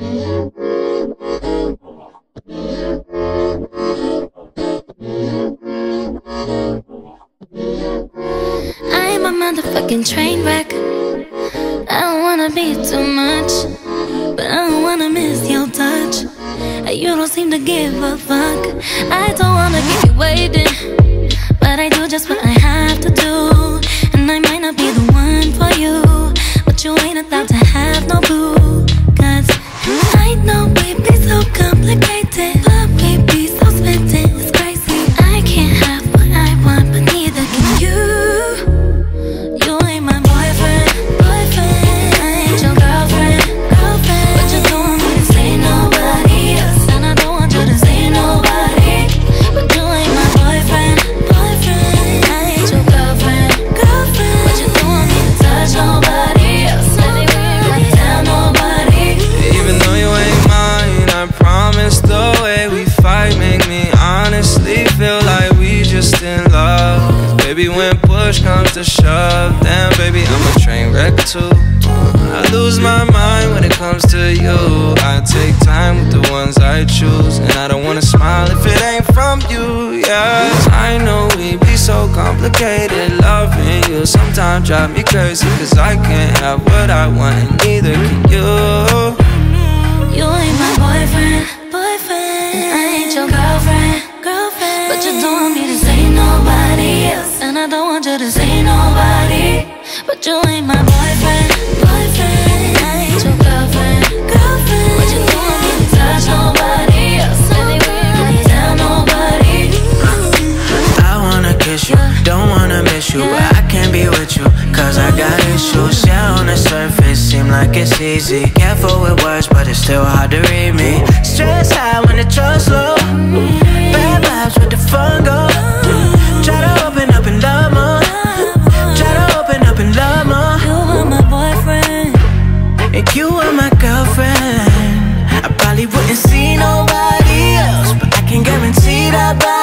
I'm a motherfucking train wreck. I don't wanna be too much, but I don't wanna miss your touch. You don't seem to give a fuck. I don't wanna keep you waiting, but I do just what I have to do. And I might not be the one for you, but you ain't about to have no boo. Push comes to shove, then baby, I'm a train wreck too. I lose my mind when it comes to you. I take time with the ones I choose, and I don't wanna smile if it ain't from you. Yeah, I know we be so complicated. Loving you sometimes drive me crazy, cause I can't have what I want, and neither can I don't want you to see nobody. But you ain't my boyfriend, boyfriend. I ain't your girlfriend, girlfriend. But you don't want me touch nobody else, tell nobody. I wanna kiss you, don't wanna miss you, but I can't be with you, cause I got issues. Yeah, on the surface, seem like it's easy. Careful with words, but it's still hard to read me. Stress high when the trust low. Probably wouldn't see nobody else, but I can guarantee that